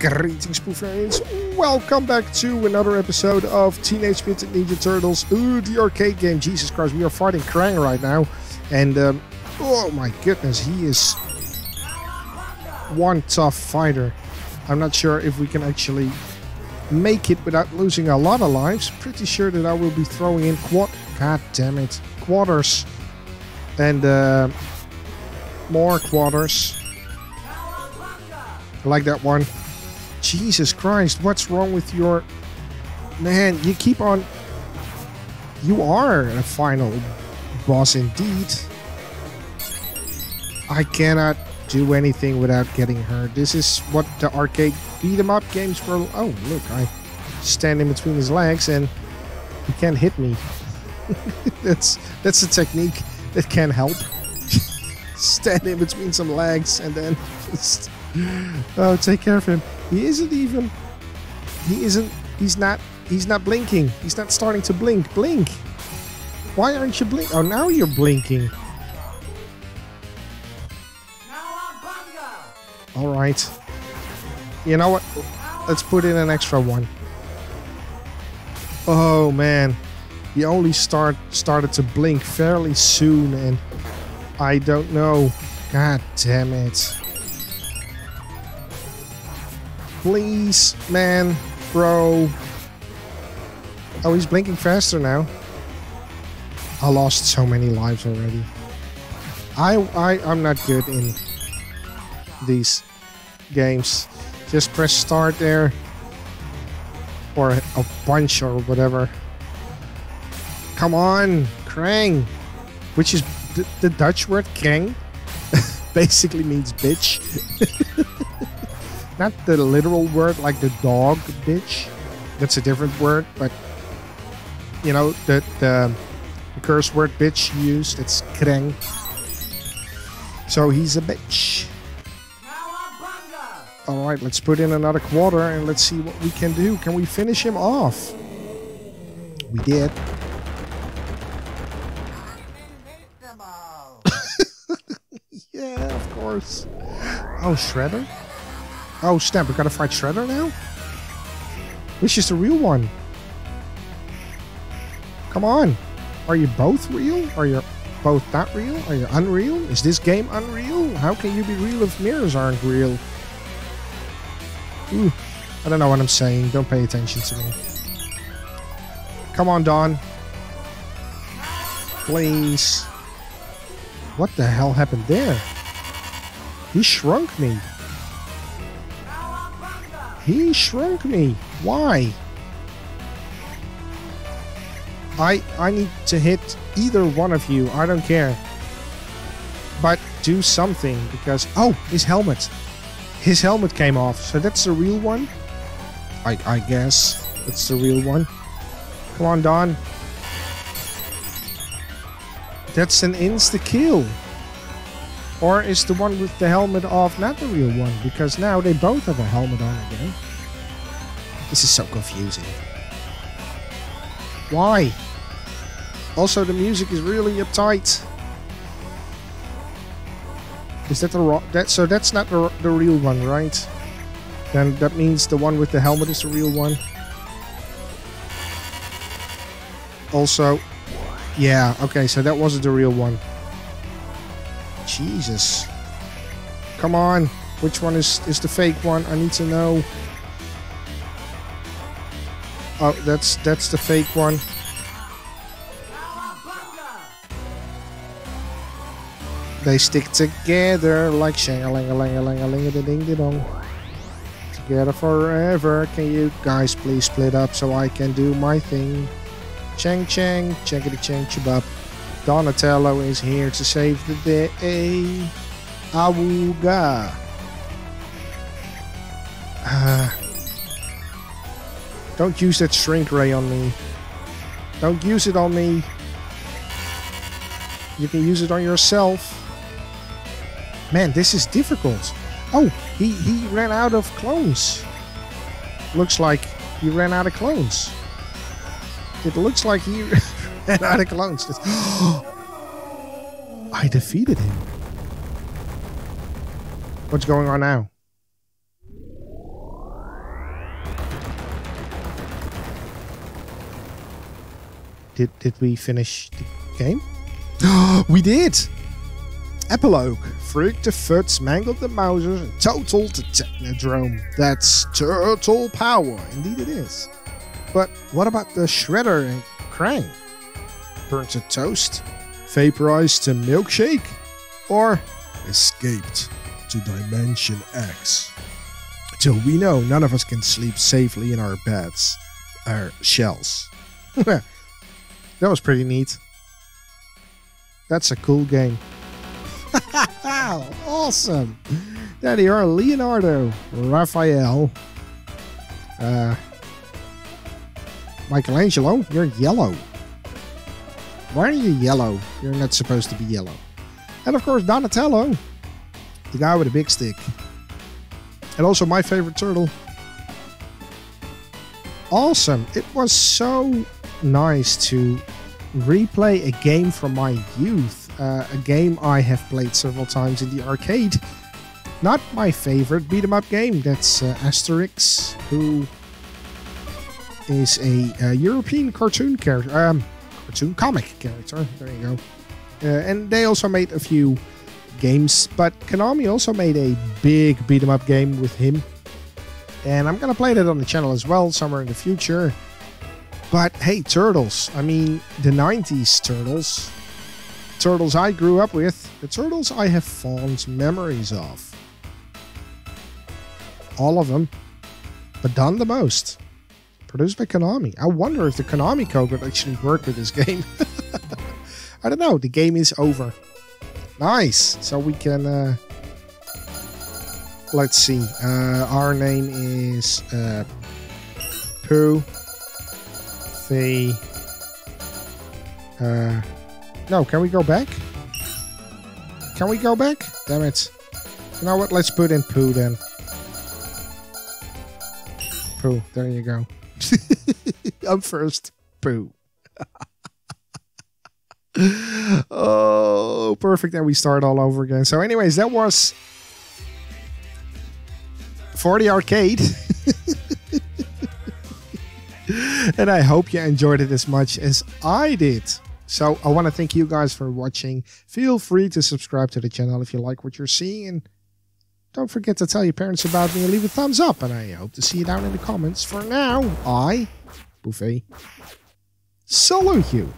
Greetings, Poofarians. Welcome back to another episode of Teenage Mutant Ninja Turtles. Ooh, the arcade game. Jesus Christ, we are fighting Krang right now. And, um, oh my goodness, he is one tough fighter. I'm not sure if we can actually make it without losing a lot of lives. Pretty sure that I will be throwing in quad... God damn it. Quarters. And, uh, more quarters. I like that one. Jesus Christ, what's wrong with your... Man, you keep on... You are a final boss indeed. I cannot do anything without getting hurt. This is what the arcade beat 'em up games were... Oh, look, I stand in between his legs and he can't hit me. that's that's a technique that can help. stand in between some legs and then just... Oh, take care of him. He isn't even. He isn't. He's not. He's not blinking. He's not starting to blink. Blink. Why aren't you blink? Oh, now you're blinking. All right. You know what? Let's put in an extra one. Oh man, he only start started to blink fairly soon, and I don't know. God damn it. Please, man, bro. Oh, he's blinking faster now. I lost so many lives already. I, I, I'm not good in these games. Just press start there. Or a bunch or whatever. Come on, Krang. Which is the, the Dutch word Krang. Basically means bitch. not the literal word like the dog bitch. That's a different word, but you know the the, the curse word bitch used. It's kreng. So he's a bitch. All right, let's put in another quarter and let's see what we can do. Can we finish him off? We did. yeah, of course. Oh, Shredder? Oh, snap, we gotta fight Shredder now? Which is the real one? Come on. Are you both real? Are you both not real? Are you unreal? Is this game unreal? How can you be real if mirrors aren't real? Ooh, I don't know what I'm saying. Don't pay attention to me. Come on, Don. Please. What the hell happened there? He shrunk me. He shrunk me. Why? I I need to hit either one of you. I don't care. But do something because oh, his helmet. His helmet came off. So that's the real one? I I guess that's the real one. Come on, Don. That's an insta kill. Or is the one with the helmet off not the real one? Because now they both have a helmet on again. This is so confusing. Why? Also, the music is really uptight. Is that the wrong? That so that's not the the real one, right? Then that means the one with the helmet is the real one. Also, yeah, okay, so that wasn't the real one. Jesus. Come on. Which one is, is the fake one? I need to know. Oh, that's that's the fake one. They stick together like shang a ling a ling a ling a ling a ding dong. Together forever. Can you guys please split up so I can do my thing? Chang chang, changity chang chibab. Donatello is here to save the day. Awooga. Uh, don't use that shrink ray on me. Don't use it on me. You can use it on yourself. Man, this is difficult. Oh, he, he ran out of clones. Looks like he ran out of clones. It looks like he and. Just, I defeated him. What's going on now? Did, did we finish the game? we did! Epilogue. Freak the Fritz mangled the Mousers and totaled the Technodrome. That's turtle power. Indeed it is. But what about the Shredder and Krang? Burnt to toast? Vaporized to milkshake? Or escaped to Dimension X? Till we know, none of us can sleep safely in our beds, our shells. that was pretty neat. That's a cool game. awesome. Daddy are Leonardo, Raphael, uh, Michelangelo, you're yellow. Why are you yellow? You're not supposed to be yellow. And of course, Donatello, the guy with a big stick. And also my favorite turtle. Awesome. It was so nice to replay a game from my youth. Uh, a game I have played several times in the arcade. Not my favorite beat 'em up game. That's uh, Asterix, who is a, a European cartoon character, um, cartoon comic character. There you go. Uh, and they also made a few games, but Konami also made a big beat 'em up game with him. And I'm gonna play that on the channel as well somewhere in the future. But hey, Turtles. I mean, the 90s Turtles. Turtles I grew up with. The Turtles I have fond memories of. All of them. But done the most. Produced by Konami. I wonder if the Konami code would actually work with this game. I don't know. The game is over. Nice. So we can... Uh, let's see. Uh, our name is... Uh, Pooh. The... Uh, no, can we go back? Can we go back? Damn it. You know what? Let's put in Pooh then. Pooh. There you go. I'm first. Boo. oh, perfect. And we start all over again. So, anyways, that was for the arcade. and I hope you enjoyed it as much as I did. So, I want to thank you guys for watching. Feel free to subscribe to the channel if you like what you're seeing. Don't forget to tell your parents about me and leave a thumbs up. And I hope to see you down in the comments. For now, I, Poofy, salute you.